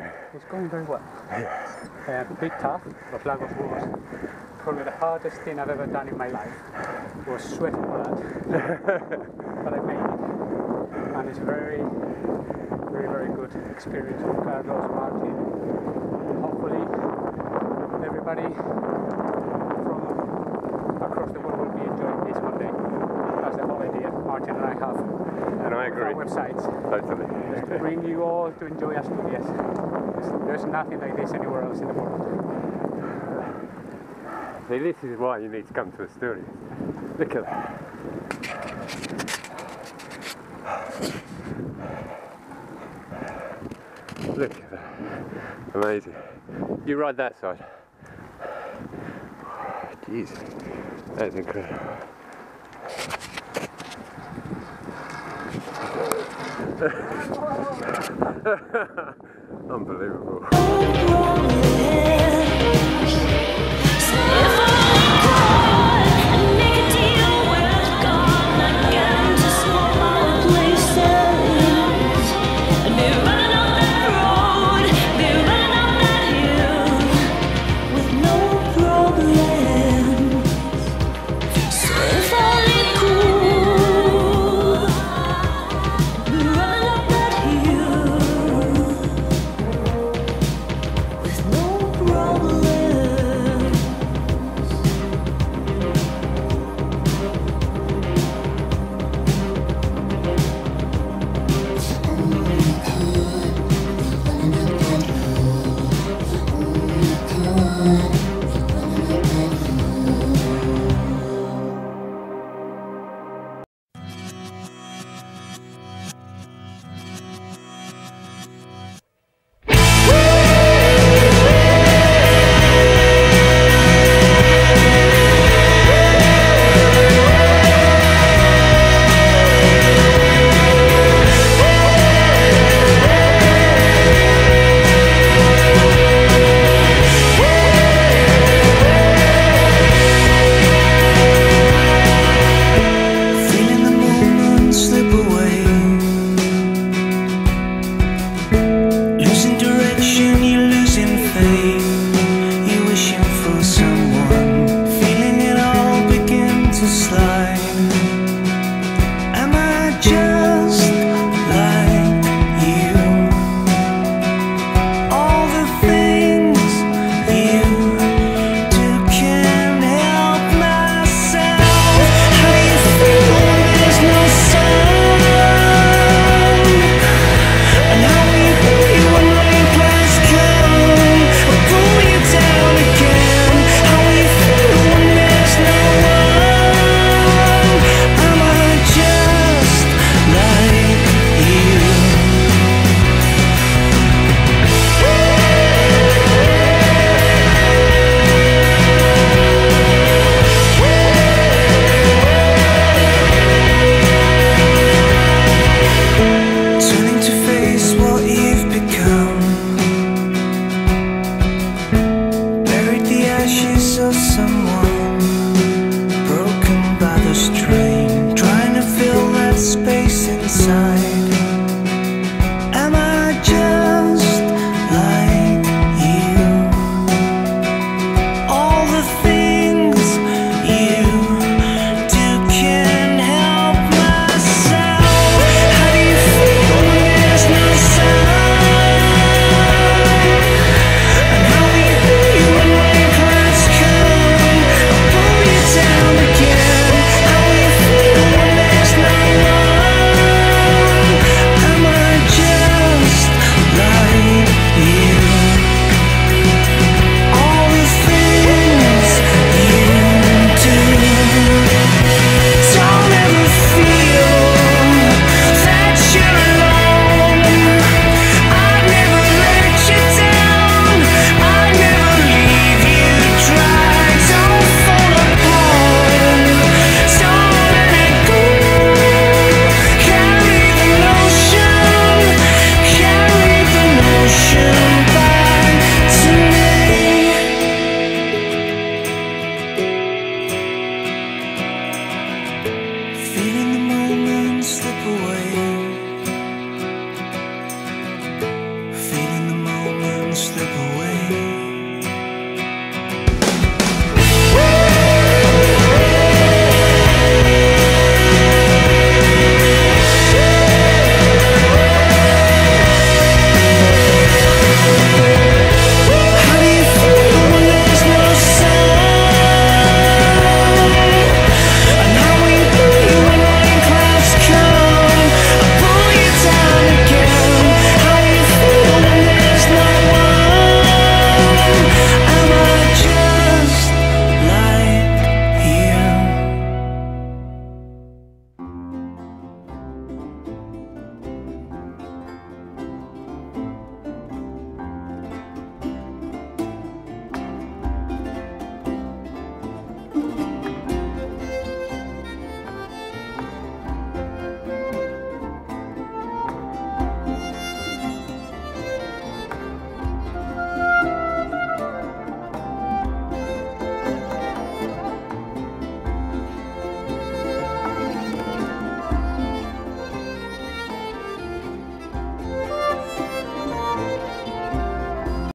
week going? It's going very well. Uh, a bit tough. The Lagos was probably the hardest thing I've ever done in my life. was sweating blood, but I made it, and it's a very, very, very good experience for Carlos Martin. Hopefully, everybody from across the world will be enjoying this one day. That's the whole idea. Martin and I have And I agree. our websites Totally. to bring you all to enjoy Asturias. There's, there's nothing like this anywhere else in the world. See, this is why you need to come to Asturias. Look at that. Look at that. Amazing. You ride that side. Jeez. That's incredible. Unbelievable.